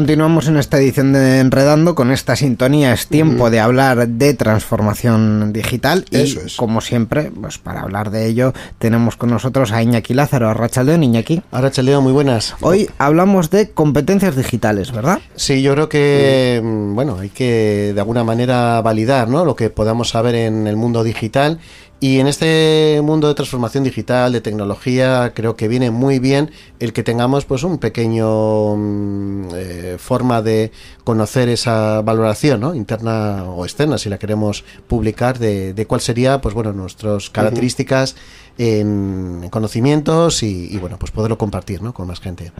Continuamos en esta edición de Enredando con esta sintonía. Es tiempo de hablar de transformación digital y, Eso es. como siempre, pues para hablar de ello tenemos con nosotros a Iñaki Lázaro, a Rachaldeón. Iñaki. Ahora, Chaleo, muy buenas. Hoy hablamos de competencias digitales, ¿verdad? Sí, yo creo que, mm, bueno, hay que de alguna manera validar ¿no? lo que podamos saber en el mundo digital. Y en este mundo de transformación digital, de tecnología, creo que viene muy bien el que tengamos pues un pequeño mm, eh, forma de conocer esa valoración ¿no? interna o externa, si la queremos publicar, de, de cuál sería pues bueno nuestras características en conocimientos y, y, bueno pues poderlo compartir ¿no? con más gente.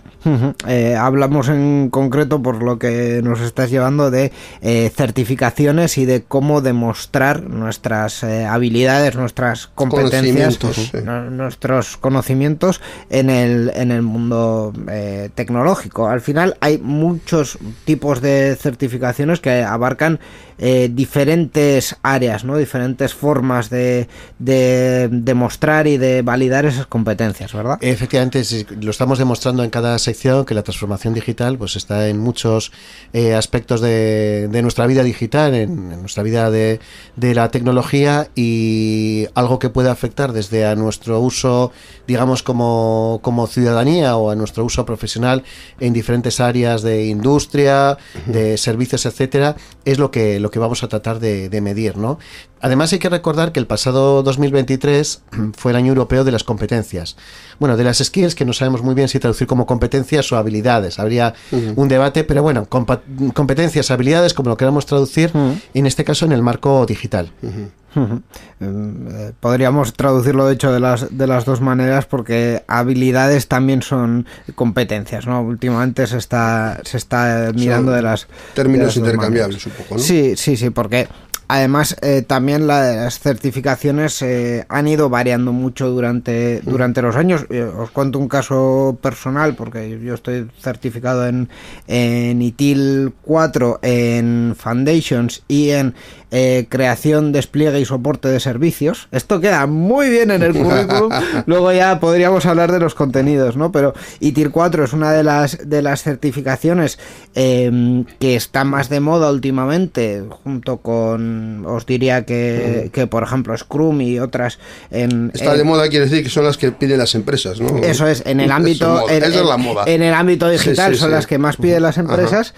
Eh, hablamos en concreto, por lo que nos estás llevando, de eh, certificaciones y de cómo demostrar nuestras eh, habilidades, nuestras competencias, Conocimientos, sí. nu- nuestros conocimientos en el, en el mundo eh, tecnológico. Al final hay muchos tipos de certificaciones que abarcan eh, diferentes áreas, ¿no? diferentes formas de, de demostrar y de validar esas competencias, ¿verdad? Efectivamente, sí, lo estamos demostrando en cada sección que la transformación digital pues está en muchos eh, aspectos de, de nuestra vida digital, en, en nuestra vida de, de la tecnología y algo que puede afectar desde a nuestro uso, digamos, como, como ciudadanía o a nuestro uso profesional en diferentes áreas de industria, de servicios, etcétera, es lo que, lo que vamos a tratar de, de medir, ¿no? Además hay que recordar que el pasado 2023 fue el año europeo de las competencias. Bueno, de las skills que no sabemos muy bien si traducir como competencias o habilidades. Habría un debate, pero bueno, competencias, habilidades, como lo queramos traducir, en este caso en el marco digital. Podríamos traducirlo de hecho de las, de las dos maneras porque habilidades también son competencias, ¿no? Últimamente se está, se está mirando Son de las... términos de las dos intercambiables un poco, ¿no? Sí, sí, sí, porque además eh, también las certificaciones eh, han ido variando mucho durante, durante los años. Eh, os cuento un caso personal porque yo estoy certificado en, en ITIL 4, en Foundations y en eh, creación, despliegue y soporte de servicios. Esto queda muy bien en el currículum. Luego ya podríamos hablar de los contenidos, ¿no? Pero ITIL 4 es una de las de las certificaciones eh, que está más de moda últimamente, junto con, os diría que, que por ejemplo Scrum y otras. En, Está en- de moda, quiere decir que son las que piden las empresas, ¿no? eso es, en el ámbito. es en, Esa es la en- moda. en el ámbito digital Sí, sí, son sí. las que más piden las empresas.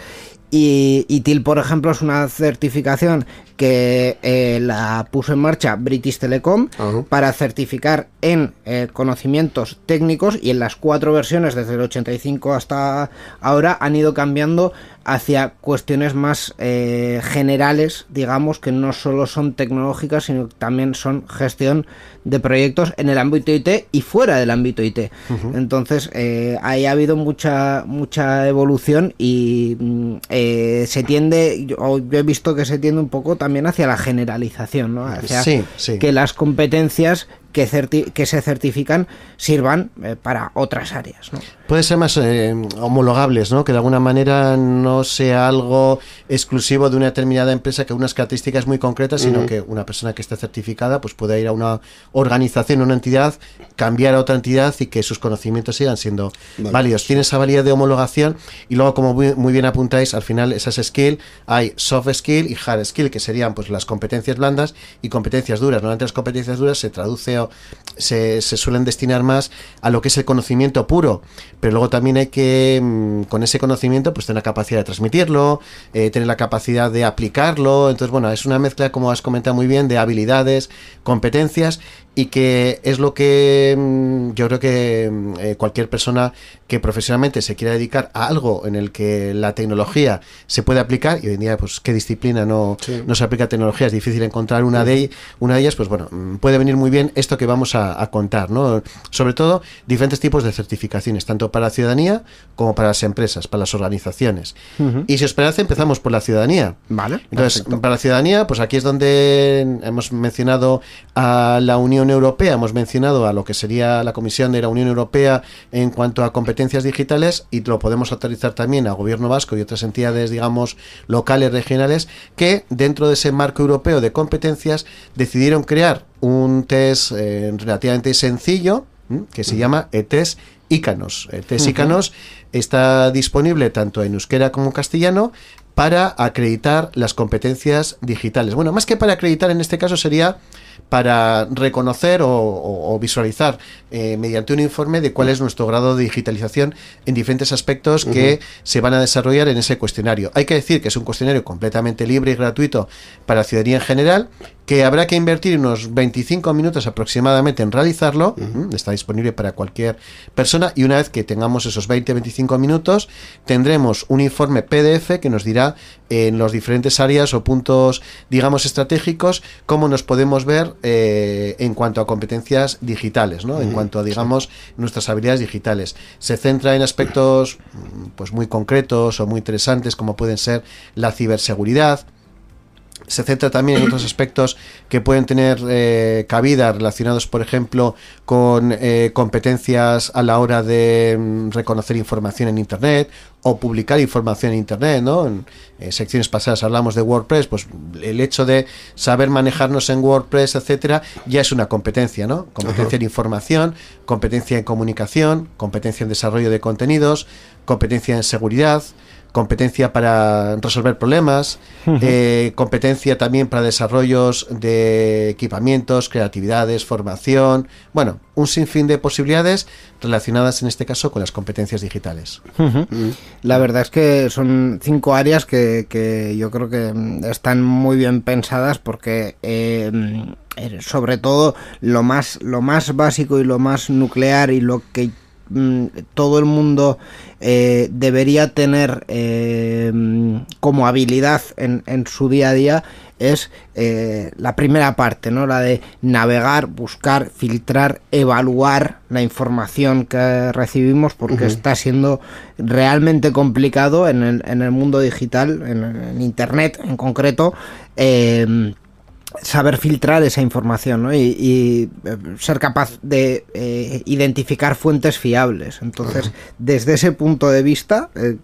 Y, y TIL, por ejemplo, es una certificación que eh, la puso en marcha British Telecom para certificar en eh, conocimientos técnicos y en las cuatro versiones, desde el 85 hasta ahora, han ido cambiando hacia cuestiones más eh, generales, digamos, que no solo son tecnológicas, sino que también son gestión de proyectos en el ámbito IT y fuera del ámbito IT. Entonces, eh, ahí ha habido mucha, mucha evolución y mm, eh, se tiende, yo, yo he visto que se tiende un poco también hacia la generalización, ¿no? Hacia Sí, sí. que las competencias que, certi- que se certifican sirvan eh, para otras áreas, ¿no? Puede ser más eh, homologables, ¿no? Que de alguna manera no sea algo exclusivo de una determinada empresa que unas características muy concretas, sino que una persona que esté certificada pues pueda ir a una organización, una entidad, cambiar a otra entidad y que sus conocimientos sigan siendo Vale. válidos. Tiene esa validez de homologación y luego, como muy, muy bien apuntáis, al final esas skill hay soft skill y hard skill, que serían pues las competencias blandas y competencias duras. Normalmente las competencias duras se traduce o se, se suelen destinar más a lo que es el conocimiento puro, pero luego también hay que, mm, con ese conocimiento, pues tener la capacidad de transmitirlo, eh, tener la capacidad de aplicarlo. Entonces, bueno, es una mezcla, como has comentado muy bien, de habilidades, competencias y que es lo que mm, yo creo que mm, eh, cualquier persona que profesionalmente se quiera dedicar a algo en el que la tecnología se puede aplicar y hoy en día pues qué disciplina no, Sí. no se aplica tecnología es difícil encontrar una de una de ellas pues bueno mm, puede venir muy bien esto que vamos a, a contar no sobre todo diferentes tipos de certificaciones tanto para la ciudadanía como para las empresas para las organizaciones y si os parece empezamos por la ciudadanía Vale. entonces, perfecto. para la ciudadanía, pues aquí es donde hemos mencionado a la Unión Europea, hemos mencionado a lo que sería la Comisión de la Unión Europea en cuanto a competencias digitales y lo podemos autorizar también a Gobierno Vasco y otras entidades, digamos, locales, regionales, que dentro de ese marco europeo de competencias decidieron crear un test eh, relativamente sencillo que se llama ETES ICANOS. ETES ICANOS está disponible tanto en euskera como en castellano para acreditar las competencias digitales. Bueno, más que para acreditar en este caso sería para reconocer o, visualizar eh, mediante un informe de cuál es nuestro grado de digitalización en diferentes aspectos que se van a desarrollar en ese cuestionario. Hay que decir que es un cuestionario completamente libre y gratuito para la ciudadanía en general, que habrá que invertir unos 25 minutos aproximadamente en realizarlo, está disponible para cualquier persona y una vez que tengamos esos 20-25 minutos tendremos un informe PDF que nos dirá en los diferentes áreas o puntos digamos estratégicos cómo nos podemos ver eh, en cuanto a competencias digitales, ¿no? en cuanto a digamos nuestras habilidades digitales. Se centra en aspectos pues muy concretos o muy interesantes como pueden ser la ciberseguridad, se centra también en otros aspectos que pueden tener eh, cabida relacionados, por ejemplo, con eh, competencias a la hora de mm, reconocer información en Internet o publicar información en Internet, ¿no? En, secciones pasadas hablamos de WordPress, pues el hecho de saber manejarnos en WordPress, etcétera, ya es una competencia, ¿no? Competencia en información, competencia en comunicación, competencia en desarrollo de contenidos, competencia en seguridad, competencia para resolver problemas, eh, competencia también para desarrollos de equipamientos, creatividades, formación, bueno, un sinfín de posibilidades relacionadas en este caso con las competencias digitales. La verdad es que son cinco áreas que, yo creo que mm, están muy bien pensadas porque eh, mm, sobre todo lo más, lo más básico y lo más nuclear y lo que Mm, todo el mundo eh, debería tener eh, como habilidad en, su día a día es eh, la primera parte, ¿no? La de navegar, buscar, filtrar, evaluar la información que recibimos porque está siendo realmente complicado en el, en el mundo digital, en, Internet en concreto saber filtrar esa información ¿no? y, eh, ser capaz de eh, identificar fuentes fiables. Entonces, desde ese punto de vista, eh,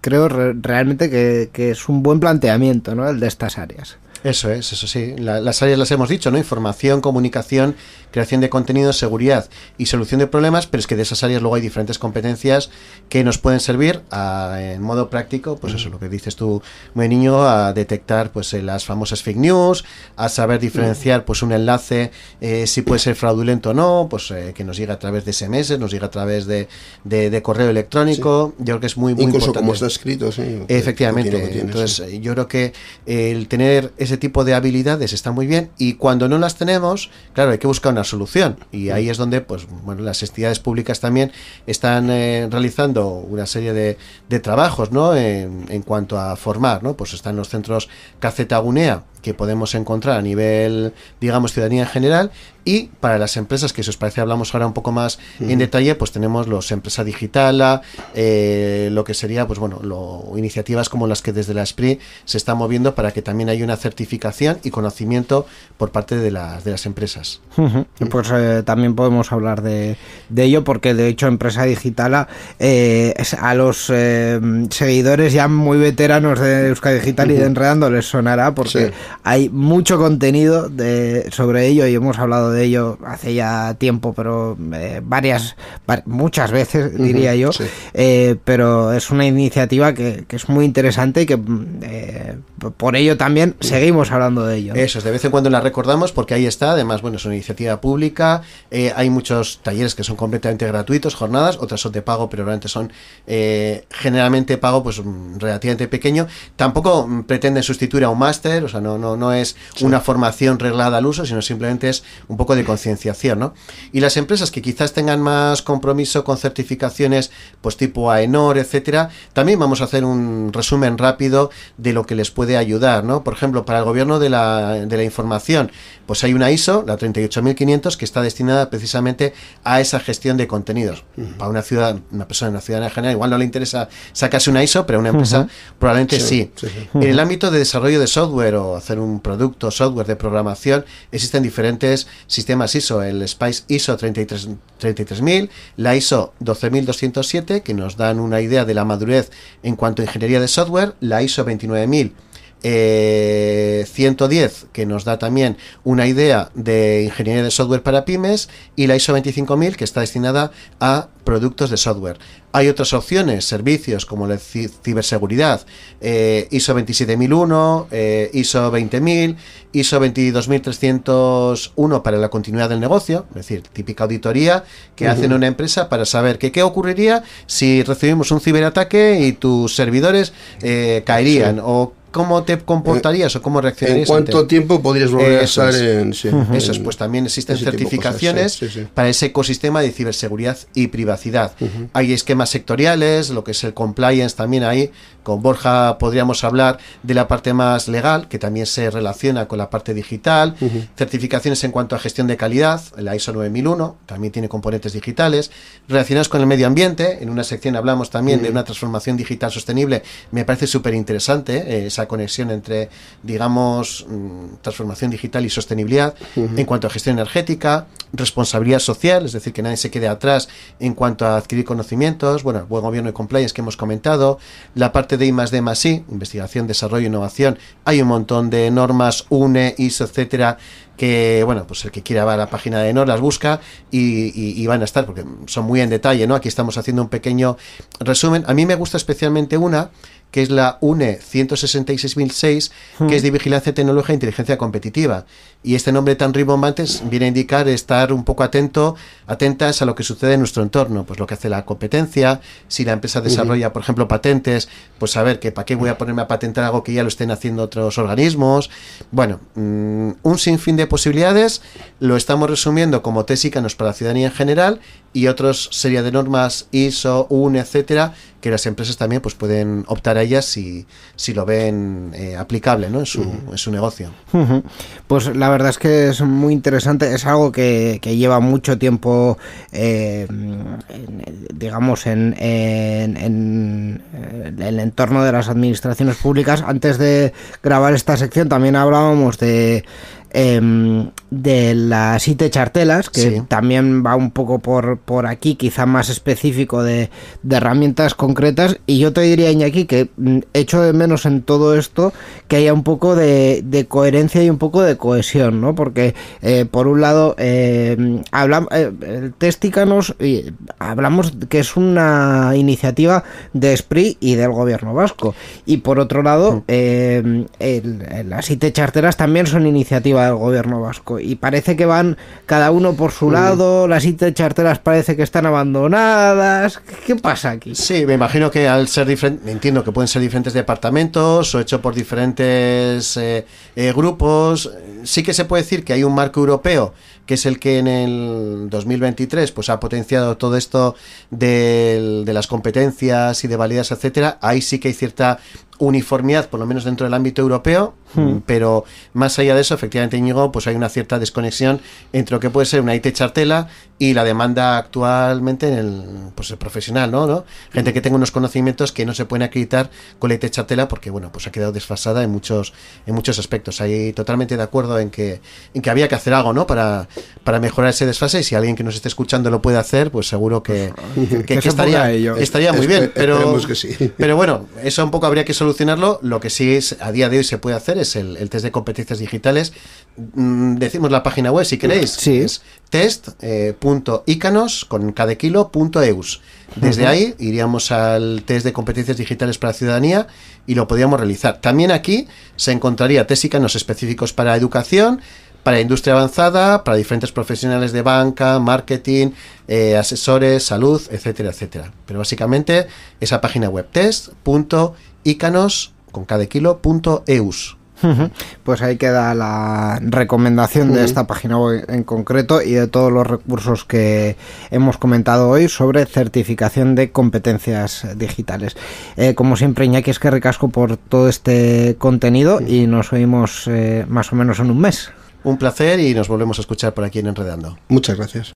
creo realmente que, que, es un buen planteamiento ¿no? el de estas áreas. Eso es, eso sí. las áreas las hemos dicho, ¿no? Información, comunicación, creación de contenido, seguridad y solución de problemas, pero es que de esas áreas luego hay diferentes competencias que nos pueden servir en modo práctico, pues eso, lo que dices tú, muy niño, a detectar pues eh, las famosas fake news, a saber diferenciar pues un enlace eh, si puede ser fraudulento o no, pues eh, que nos llega a través de SMS, nos llega a través de, de, correo electrónico. Yo creo que es muy, muy Incluso importante. como está escrito, sí. Efectivamente. Entonces, yo creo que el tener ese tipo de habilidades está muy bien y cuando no las tenemos, claro, hay que buscar una solución y ahí es donde, pues, bueno, las entidades públicas también están eh, realizando una serie de, de trabajos, ¿no? En, en, cuanto a formar, ¿no? Pues están los centros Cacetagunea, que podemos encontrar a nivel, digamos, ciudadanía en general. Y para las empresas, que si os parece hablamos ahora un poco más en detalle, pues tenemos los Empresa Digital, eh, lo que sería, pues bueno, lo, iniciativas como las que desde la SPRI se está moviendo para que también haya una certificación y conocimiento por parte de las, de las empresas. Pues eh, también podemos hablar de, de, ello, porque de hecho Empresa Digital eh, a los seguidores ya muy veteranos de Euskadi Digital y de Enredando les sonará, porque hay mucho contenido de, sobre ello y hemos hablado de ello hace ya tiempo, pero eh, varias, muchas veces diría yo. Eh, pero es una iniciativa que, es muy interesante y que eh, por ello también seguimos hablando de ello. Eso, de vez en cuando la recordamos porque ahí está. Además, bueno, es una iniciativa pública. hay muchos talleres que son completamente gratuitos, jornadas, otras son de pago, pero realmente son generalmente pago, pues relativamente pequeño. Tampoco pretenden sustituir a un máster, o sea, no, no, no es una formación reglada al uso, sino simplemente es un poco de concienciación, ¿no? Y las empresas que quizás tengan más compromiso con certificaciones, pues tipo AENOR, etcétera, también vamos a hacer un resumen rápido de lo que les puede ayudar, ¿no? Por ejemplo, para el gobierno de la, de la información, pues hay una ISO, la 38500, que está destinada precisamente a esa gestión de contenidos. Para una ciudad, una persona, una ciudadana general, igual no le interesa sacarse una ISO, pero a una empresa probablemente sí. En el ámbito de desarrollo de software o hacer un producto, software de programación, existen diferentes sistemas ISO, el Spice ISO 33, 33000, la ISO 12207, que nos dan una idea de la madurez en cuanto a ingeniería de software, la ISO 29000 eh, 110, que nos da también una idea de ingeniería de software para pymes, y la ISO 25000, que está destinada a productos de software. Hay otras opciones, servicios como la ciberseguridad, eh, ISO 27001, eh, ISO 20000, ISO 22301 para la continuidad del negocio, es decir, típica auditoría que hacen una empresa para saber que qué ocurriría si recibimos un ciberataque y tus servidores eh, caerían o ¿cómo te comportarías o cómo reaccionarías? ¿En cuánto tiempo podrías volver a estar en, Eso es, pues también existen certificaciones para ese ecosistema de ciberseguridad y privacidad. Hay esquemas sectoriales, lo que es el compliance también ahí. Con Borja podríamos hablar de la parte más legal, que también se relaciona con la parte digital. Certificaciones en cuanto a gestión de calidad, la ISO 9001, también tiene componentes digitales. Relacionados con el medio ambiente, en una sección hablamos también de una transformación digital sostenible. Me parece súper interesante eh, esa conexión entre, digamos, mm, transformación digital y sostenibilidad, en cuanto a gestión energética, responsabilidad social, es decir, que nadie se quede atrás en cuanto a adquirir conocimientos, bueno, buen gobierno y compliance que hemos comentado, la parte de I más D más I, investigación, desarrollo, innovación, hay un montón de normas, UNE, ISO, etcétera, que, bueno, pues el que quiera va a la página de NOR las busca y, y, van a estar, porque son muy en detalle, ¿no? Aquí estamos haciendo un pequeño resumen. A mí me gusta especialmente una que es la UNE 166006, que es de Vigilancia Tecnológica e Inteligencia Competitiva. Y este nombre tan ribombante viene a indicar estar un poco atento, atentas a lo que sucede en nuestro entorno, pues lo que hace la competencia, si la empresa desarrolla, por ejemplo, patentes, pues saber que para qué voy a ponerme a patentar algo que ya lo estén haciendo otros organismos. Bueno, mm, un sinfín de posibilidades, lo estamos resumiendo como nos para la ciudadanía en general y otros serie de normas ISO, UNE, etcétera, que las empresas también pues pueden optar a ellas si, si lo ven eh, aplicable ¿no? en, su, en su negocio. Pues la verdad es que es muy interesante, es algo que, que lleva mucho tiempo, eh, digamos, en, en, en, el entorno de las administraciones públicas. Antes de grabar esta sección también hablábamos de Em, de las IT chartelas, que también va un poco por, por aquí, quizá más específico de, herramientas concretas. Y yo te diría, Iñaki, que mm, echo de menos en todo esto que haya un poco de, coherencia y un poco de cohesión, ¿no? Porque, eh, por un lado, em, hablamos, eh, el Testícanos, hablamos que es una iniciativa de SPRI y del gobierno vasco. Y por otro lado, em, las IT charteras también son iniciativas del gobierno vasco. Y parece que van cada uno por su lado, las IT charteras parece que están abandonadas. ¿Qué pasa aquí? Sí, me imagino que al ser diferentes, entiendo que pueden ser diferentes departamentos o hecho por diferentes eh, eh, grupos. Sí que se puede decir que hay un marco europeo que es el que en el 2023 pues ha potenciado todo esto de, de las competencias y de validas, etcétera. Ahí sí que hay cierta uniformidad, por lo menos dentro del ámbito europeo, hmm. pero más allá de eso, efectivamente, Íñigo, pues hay una cierta desconexión entre lo que puede ser una IT chartela y la demanda actualmente en el, pues el profesional, ¿no? ¿no? Gente que tenga unos conocimientos que no se pueden acreditar con la IT chartela porque, bueno, pues ha quedado desfasada en muchos, en muchos aspectos. Ahí totalmente de acuerdo en que, en que había que hacer algo, ¿no? Para, para mejorar ese desfase y si alguien que nos esté escuchando lo puede hacer, pues seguro que, que, estaría, estaría muy bien. Pero, pero bueno, eso un poco habría que solucionarlo. Lo que sí es, a día de hoy se puede hacer es el, test de competencias digitales. Mm, decimos la página web si queréis. Sí. Es test.icanos eh, con cada kilo punto eus. Desde ahí iríamos al test de competencias digitales para la ciudadanía y lo podríamos realizar. También aquí se encontraría test icanos específicos para educación, para industria avanzada, para diferentes profesionales de banca, marketing, eh, asesores, salud, etcétera, etcétera. Pero básicamente esa página web test.icanos con cada kilo punto eus. Pues ahí queda la recomendación de esta página web en concreto y de todos los recursos que hemos comentado hoy sobre certificación de competencias digitales. Eh, como siempre, Iñaki, es que recasco por todo este contenido y nos oímos eh, más o menos en un mes. Un placer y nos volvemos a escuchar por aquí en Enredando. Muchas gracias.